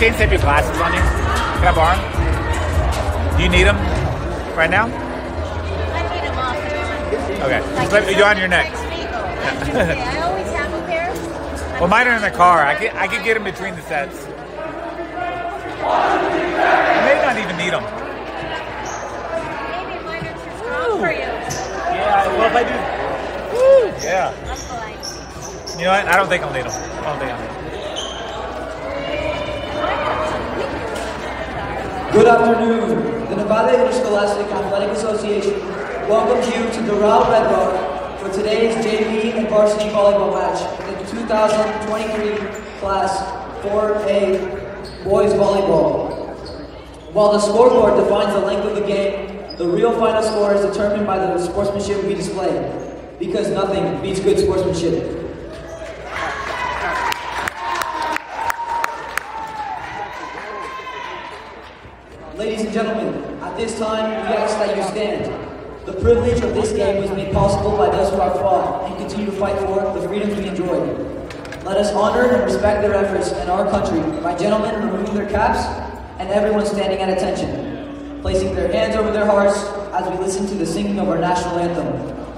Shane save your glasses on you? Can I borrow them? Do you need them right now? I need them off. Okay. Like Let, you're on your neck. I always have a pair. Well, mine are in the car. I could, I could get them between the sets. While the scoreboard defines the length of the game, the real final score is determined by the sportsmanship we display, because nothing beats good sportsmanship. Ladies and gentlemen, at this time, we ask that you stand. The privilege of this game was made possible by those who have fought and continue to fight for the freedoms we enjoy. Let us honor and respect their efforts and our country by gentlemen removing their caps and everyone standing at attention, placing their hands over their hearts as we listen to the singing of our national anthem.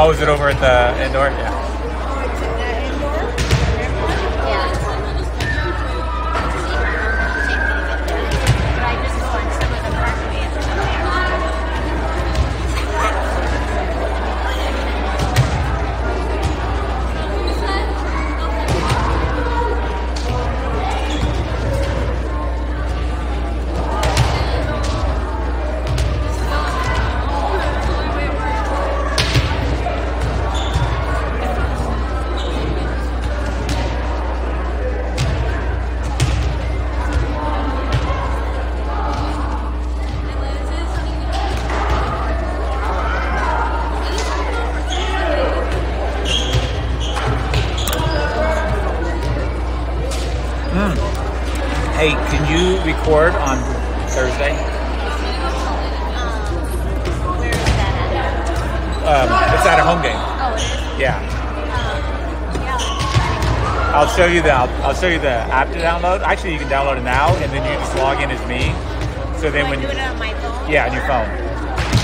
Oh, is it over at the indoor? Yeah. Show you the app to download. Actually, you can download it now, and then you just log in as me. So then when do it on my phone? yeah, on your phone,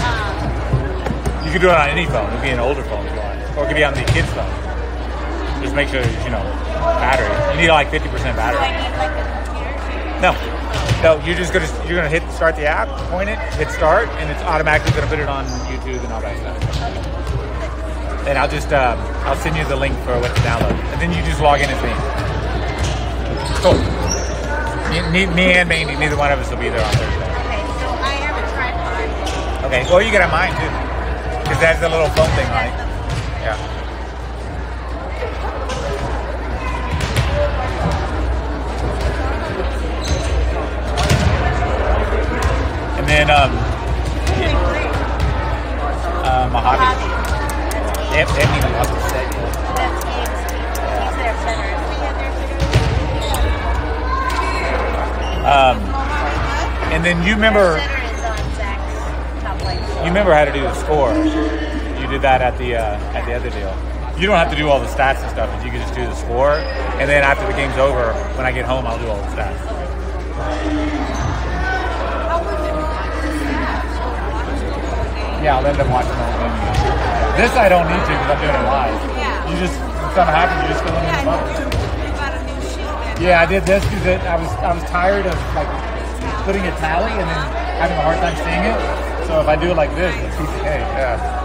Um, you can do it on any phone. It could be an older phone if you want, or it could be on the kid's phone. Just make sure you know battery. You need like fifty percent do I battery. need like? No, no, you're just gonna you're gonna hit start the app, point it, hit start, and it's automatically gonna put it on YouTube and all that stuff. And I'll just um, I'll send you the link for what to download, and then you just log in as me. Cool. Me, me, me and Mandy, neither one of us will be there on Thursday. Okay, so I have a tripod. Okay. Well, you can have mine too, because that's the little phone thing on That's it. the Yeah. And then um, uh, Mojave. They haven't even and then you remember, is on top you remember how to do the score. You did that at the uh, at the other deal. You don't have to do all the stats and stuff. but You can just do the score, and then after the game's over, when I get home, I'll do all the stats. Yeah, I'll end up watching the whole game. This I don't need to because I'm doing it live. Yeah. You just when something happens, you just fill in the phone. got a new sheet. Yeah, I did this because I was I was tired of like putting a tally and then having a hard time seeing it. So if I do it like this, it's piece. Yeah.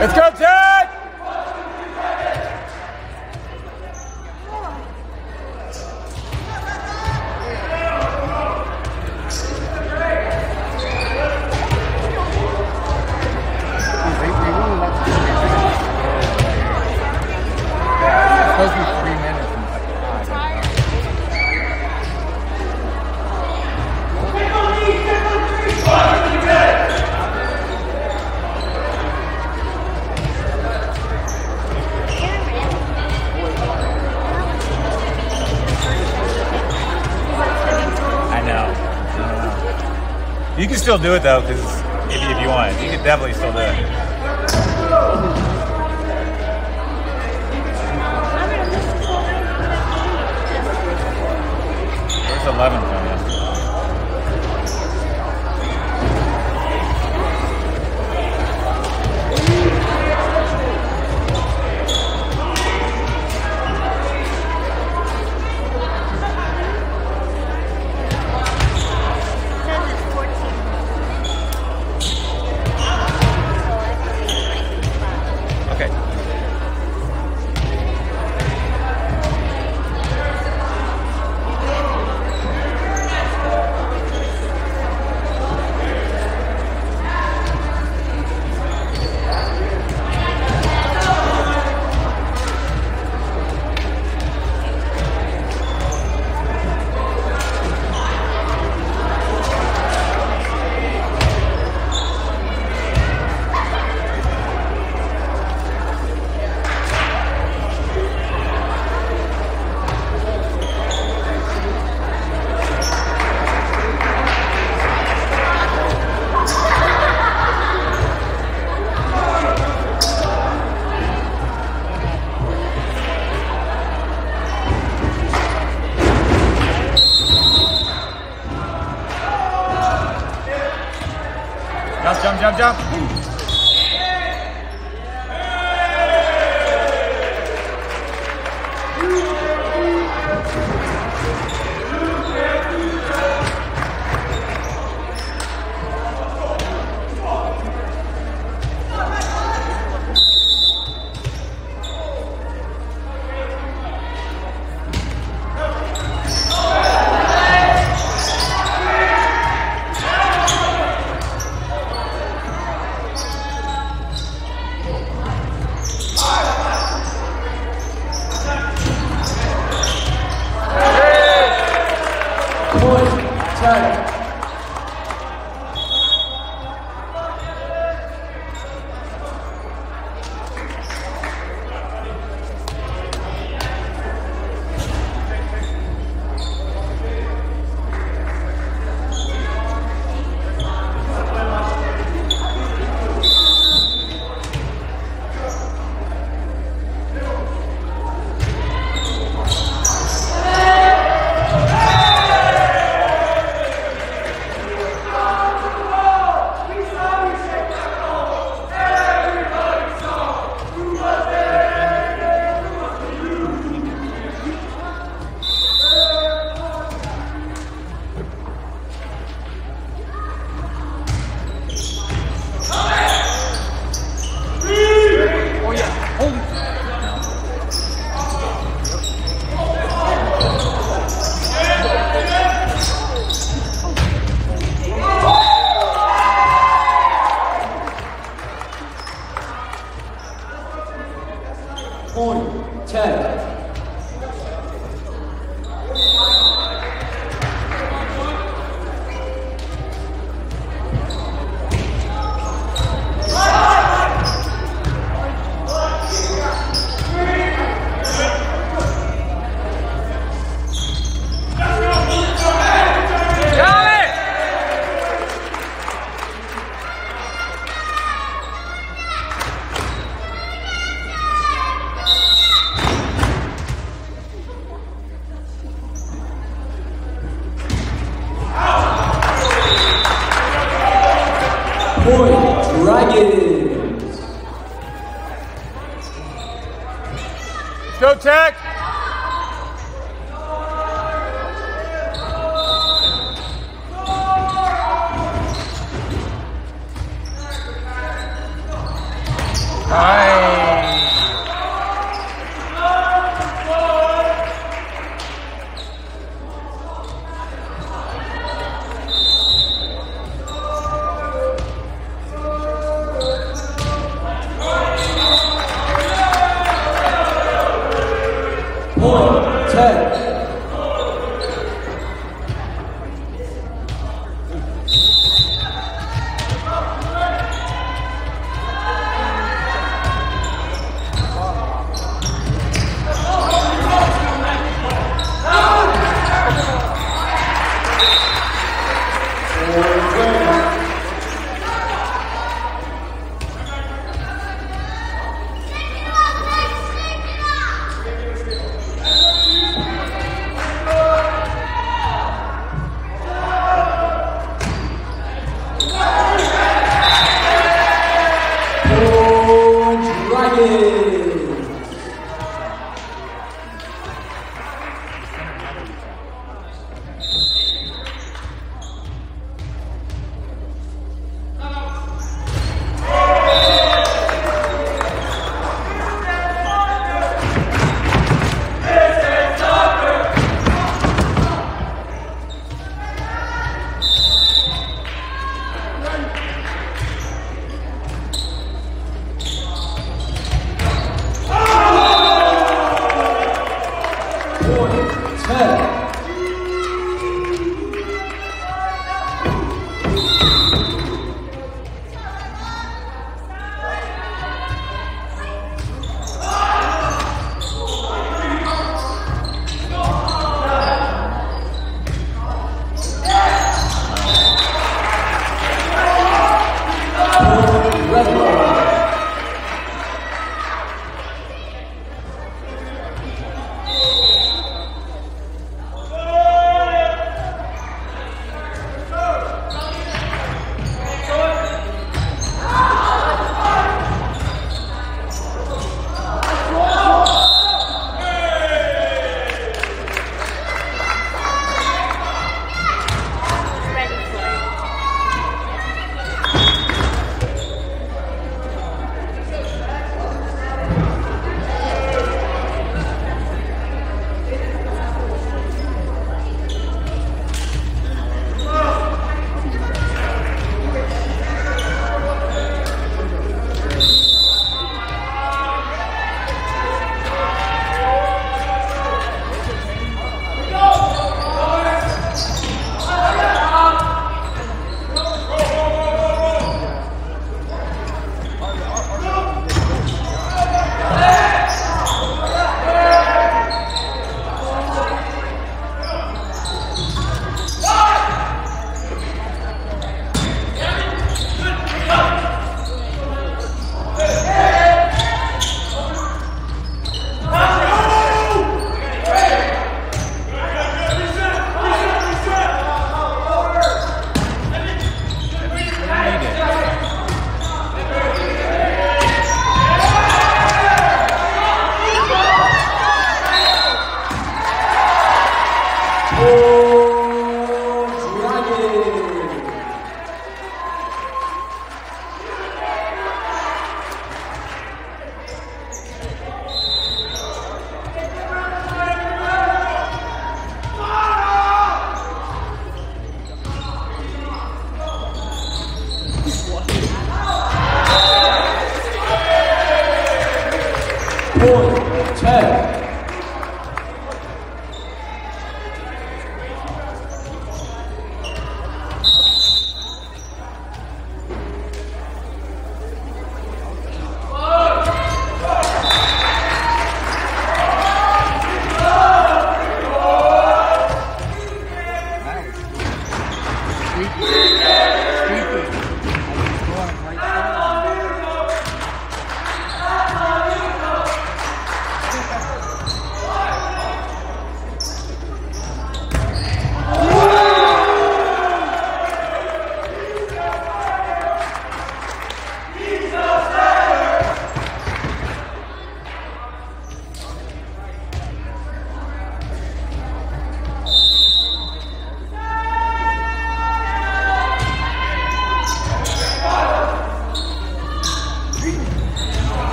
Let's go, Ted! Supposed to be three minutes. Ah, know. I know. You can still do it though, because if, if you want, you can definitely still do it.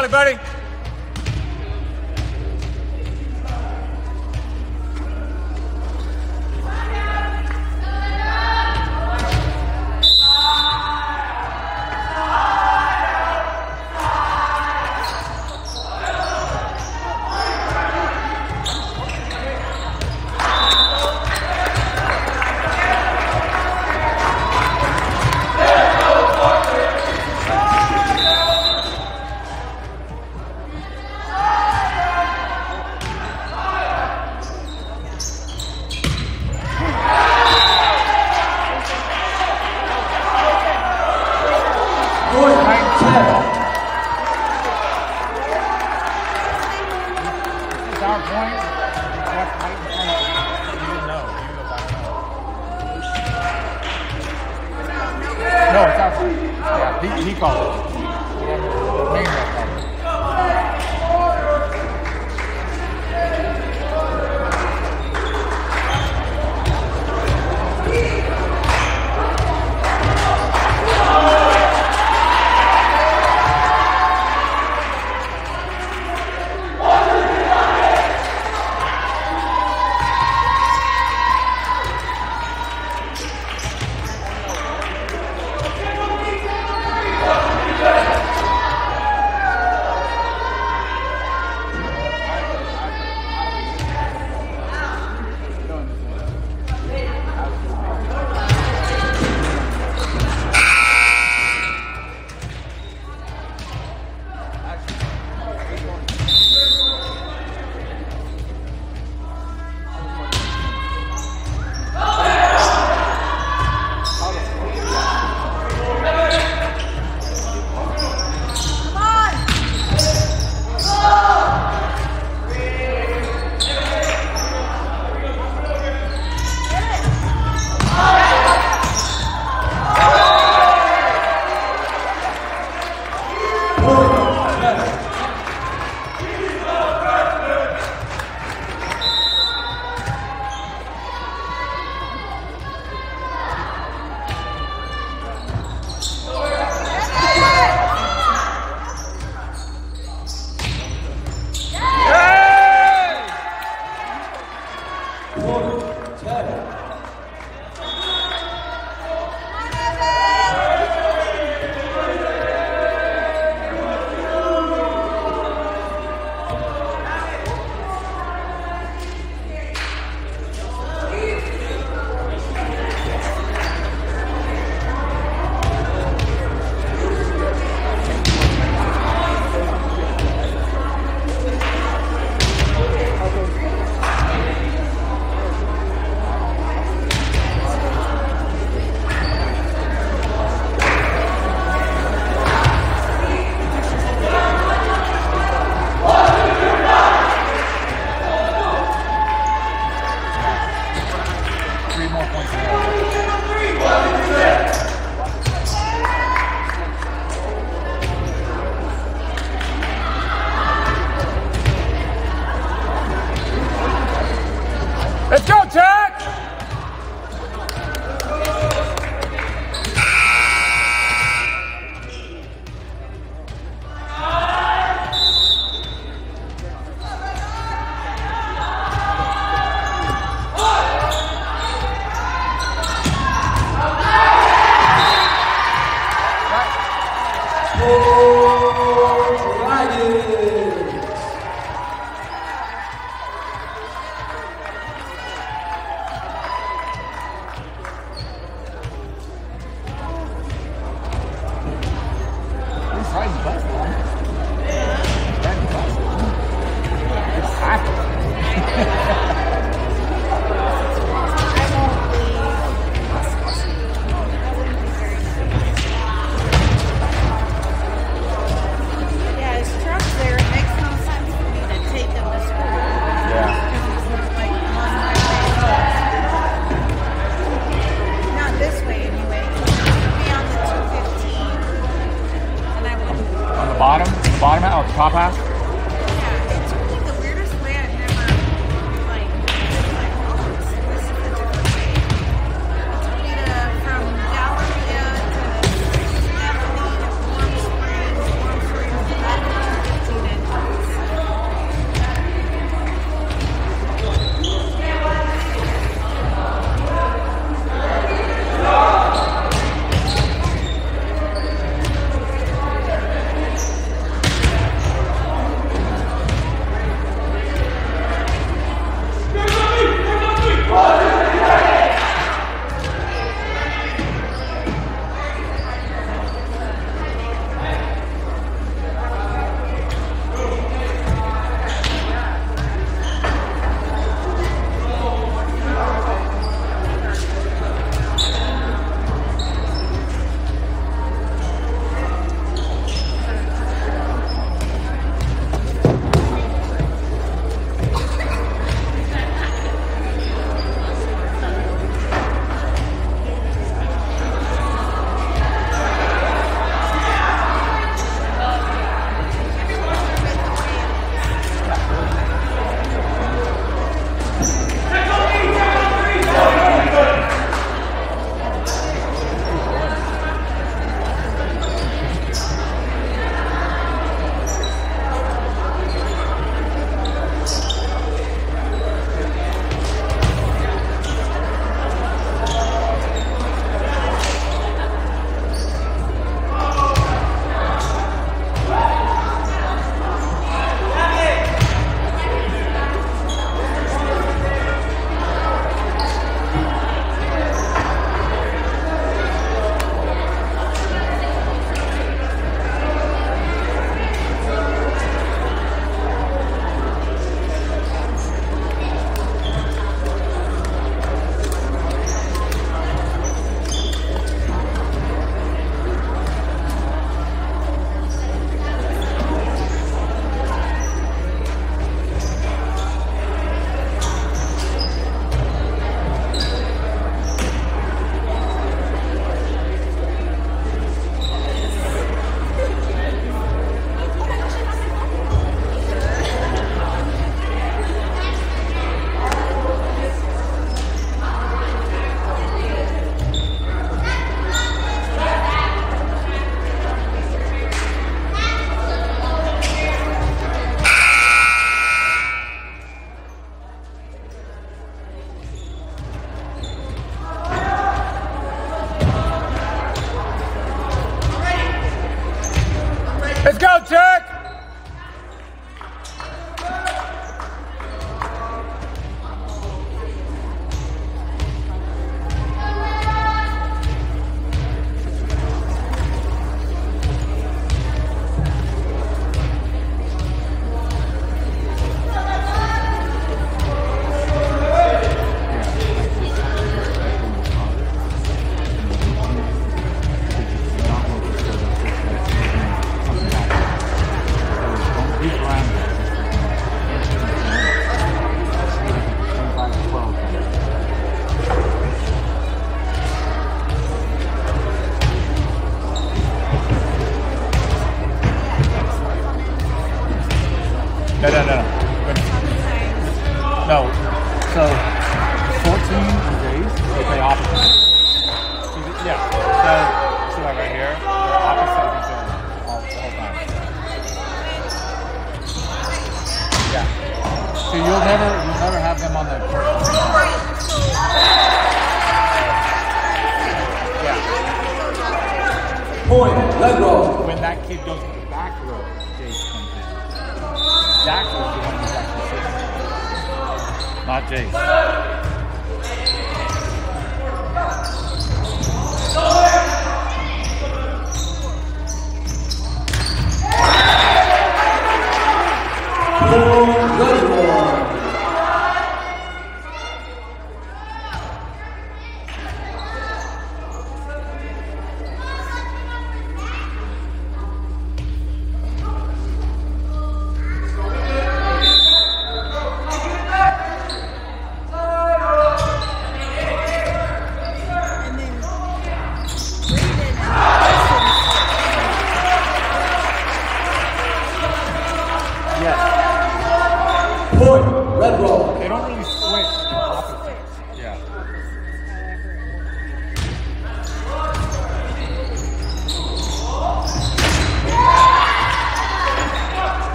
Rally, buddy.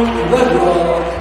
Point, red